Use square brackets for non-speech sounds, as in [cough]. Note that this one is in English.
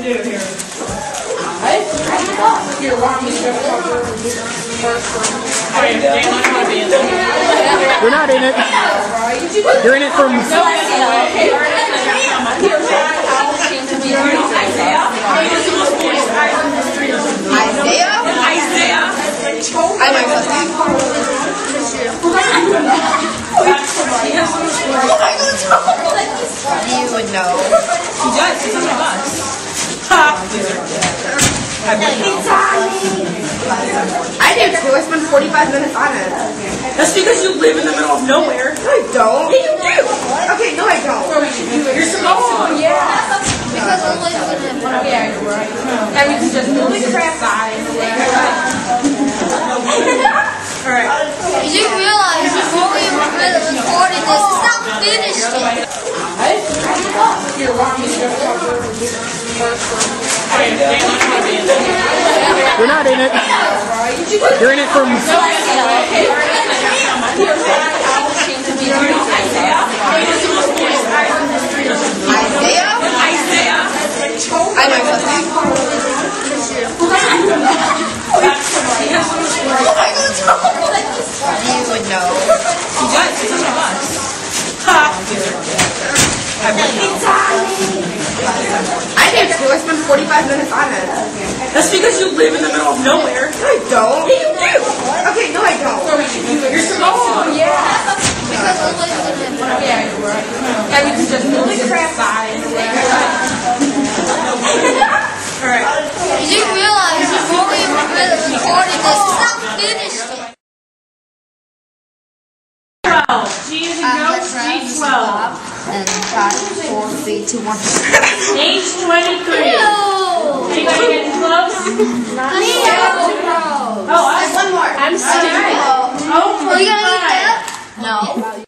You're not in it. You're in it from. Isaiah? Isaiah. I know your last name. You would know. I would do too. I spent 45 minutes on it. That's because you live in the middle of nowhere. No, I don't. Yeah, you do. Okay, no, I don't. You're supposed to. Yeah. Because always Yeah, you're right. Everything's just moving crap size. [laughs] All right. You realize we were recording this, finished I'm there. You're not in it. You're in it from. Isaiah? Isaiah. I know your last name. You would know. He does. He's on the bus. Ha! Loser. I would know. I do too. I spent 45 minutes on it. That's because you live in the middle of nowhere. No, I don't. Yeah, you do. Okay, no, I don't. You're supposed to. Oh, yeah. Because always Yeah, you're right. Everything's just moving crap size. [laughs] All right. Did you realize before we were recording this, it's not finished yet. 12. G is a uh, goat. G 12 and got four feet to one. Age 23. Anybody getting close? Not Leo. Oh, I'm, oh, one more. I'm sitting. Oh, eat that. No.